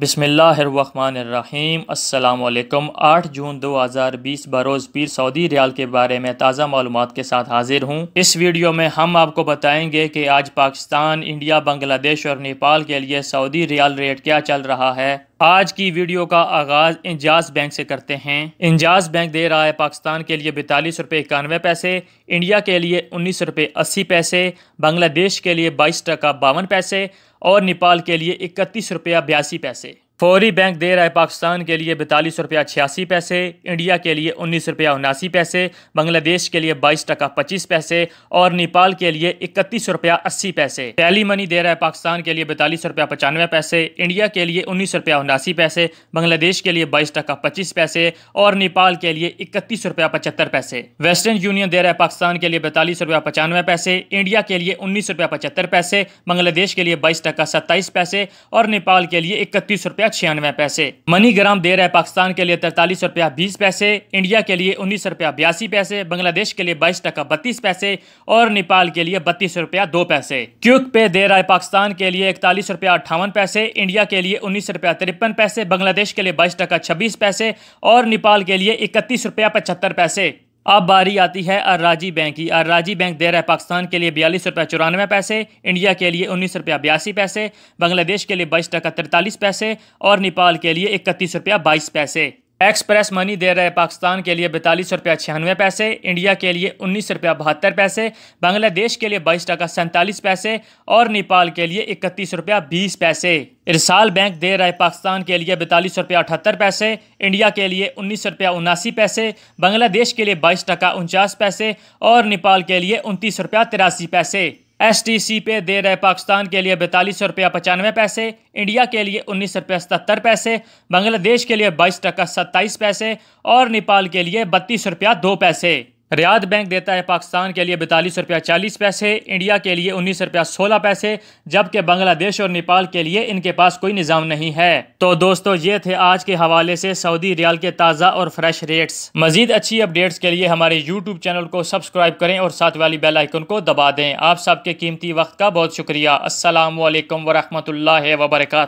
बिसमीम् अल्लाम आठ जून 2020 बरोज़ पीर Saudi riyal के बारे में ताज़ा मालूम के साथ हाजिर हूँ। इस वीडियो में हम आपको बताएँगे कि आज पाकिस्तान, इंडिया, बांग्लादेश और नेपाल के लिए सऊदी रियाल रेट क्या चल रहा है। आज की वीडियो का आगाज़ इंजाज बैंक से करते हैं। इंजाज बैंक दे रहा है पाकिस्तान के लिए बैतालीस रुपये इक्यानवे पैसे, इंडिया के लिए उन्नीस रुपये अस्सी पैसे, बांग्लादेश के लिए बाईस टका बावन पैसे और नेपाल के लिए इकतीस रुपया बयासी पैसे। फौरी बैंक दे रहा है पाकिस्तान के लिए बैतालीस रुपया छियासी पैसे इंडिया के लिए उन्नीस रुपया उनासी पैसे बांग्लादेश के लिए बाईस टका पच्चीस पैसे और नेपाल के लिए इकतीस रुपया अस्सी पैसे पहली मनी दे रहा है पाकिस्तान के लिए बैतालीस रुपया पचानवे पैसे इंडिया के लिए उन्नीस रुपया उनासी पैसे बांग्लादेश के लिए बाईस टका पच्चीस पैसे और नेपाल के लिए इकतीस रुपया पचहत्तर पैसे वेस्टर्न यूनियन दे रहा है पाकिस्तान के लिए बैतालीस रुपया पचानवे पैसे इंडिया के लिए उन्नीस रुपया पचहत्तर पैसे बांग्लादेश के लिए बाईस टका सत्ताईस पैसे और नेपाल के लिए इकतीस रुपया रुपया छियानवे पैसे। मनी ग्राम दे रहा है पाकिस्तान के लिए तैतालीस रुपया बीस पैसे, इंडिया के लिए उन्नीस रुपया बयासी पैसे, बांग्लादेश के लिए बाईस टका बत्तीस पैसे और नेपाल के लिए बत्तीस रुपया दो पैसे। क्यूक पे दे रहा है पाकिस्तान के लिए इकतालीस रुपया अट्ठावन पैसे, इंडिया के लिए उन्नीस रुपया तिरपन पैसे, बांग्लादेश के लिए बाईस टका छब्बीस पैसे और नेपाल के लिए इकतीस रुपया पचहत्तर पैसे। अब बारी आती है अर्राजी बैंक की। अर्राजी बैंक दे रहा है पाकिस्तान के लिए बयालीस रुपया चौरानवे पैसे, इंडिया के लिए उन्नीस रुपया बयासी पैसे, बांग्लादेश के लिए बाईस टका तिरतालीस पैसे और नेपाल के लिए इकतीस रुपया बाईस पैसे। एक्सप्रेस मनी दे रहे पाकिस्तान के लिए बैतालीस रुपया छियानवे पैसे, इंडिया के लिए उन्नीस रुपया बहत्तर पैसे, बांग्लादेश के लिए बाईस टका सैंतालीस पैसे और नेपाल के लिए इकतीस रुपया बीस पैसे। इरसाल बैंक दे रहे पाकिस्तान के लिए बैतालीस रुपया अठहत्तर पैसे, इंडिया के लिए उन्नीस रुपया उनासी पैसे, बांग्लादेश के लिए बाईस टका उनचास पैसे और नेपाल के लिए उनतीस रुपया तिरासी पैसे। एस टी सी पे दे रहे पाकिस्तान के लिए बैतालीस रुपया पचानवे पैसे, इंडिया के लिए उन्नीस रुपया सतहत्तर पैसे, बांग्लादेश के लिए बाईस टका सत्ताईस पैसे और नेपाल के लिए बत्तीस रुपया दो पैसे। रियाद बैंक देता है पाकिस्तान के लिए बैतालीस रुपया चालीस पैसे, इंडिया के लिए उन्नीस रुपया सोलह पैसे, जबकि बांग्लादेश और नेपाल के लिए इनके पास कोई निज़ाम नहीं है। तो दोस्तों, ये थे आज के हवाले से सऊदी रियाल के ताज़ा और फ्रेश रेट्स। मजीद अच्छी अपडेट्स के लिए हमारे यूट्यूब चैनल को सब्सक्राइब करें और साथ वाली बेलाइकन को दबा दें। आप सबके कीमती वक्त का बहुत शुक्रिया। असलकम वरहमल वर्का